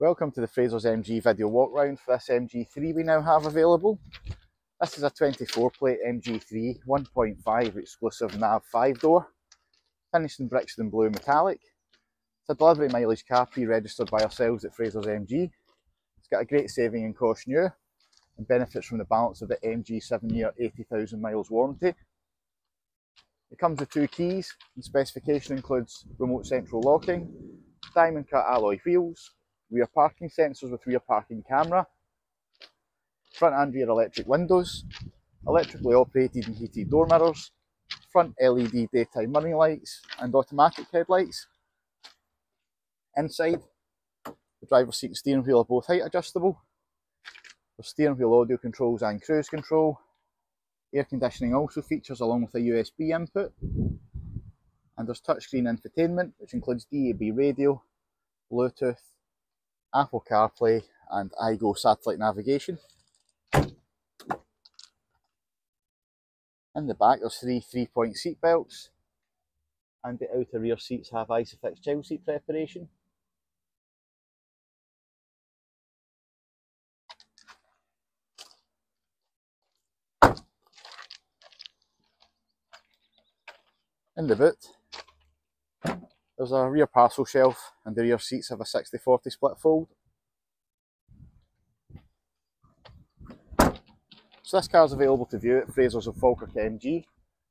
Welcome to the Frasers MG video walk round for this MG3 we now have available. This is a 24 plate MG3 1.5 exclusive nav 5 door, finished in Brixton Blue Metallic. It's a delivery mileage car pre-registered by ourselves at Frasers MG. It's got a great saving in cost new and benefits from the balance of the MG 7 year 80,000 miles warranty. It comes with two keys and specification includes remote central locking, diamond cut alloy wheels, rear parking sensors with rear parking camera, front and rear electric windows, electrically operated and heated door mirrors, front LED daytime running lights and automatic headlights. Inside, the driver's seat and steering wheel are both height adjustable. The steering wheel audio controls and cruise control. Air conditioning also features along with a USB input. And there's touchscreen infotainment, which includes DAB radio, Bluetooth, Apple CarPlay and iGo satellite navigation. In the back there's three three-point seat belts and the outer rear seats have Isofix child seat preparation. In the boot there's a rear parcel shelf and the rear seats have a 60-40 split fold. So this car is available to view at Frasers of Falkirk MG.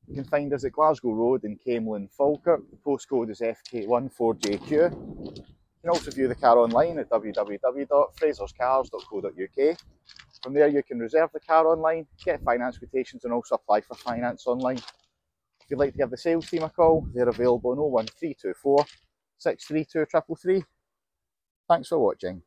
You can find us at Glasgow Road in Camelon, Falkirk. The postcode is FK14JQ. You can also view the car online at www.fraserscars.co.uk. From there you can reserve the car online, get finance quotations and also apply for finance online. If you'd like to give the sales team a call, they're available on 01324 632 333. Thanks for watching.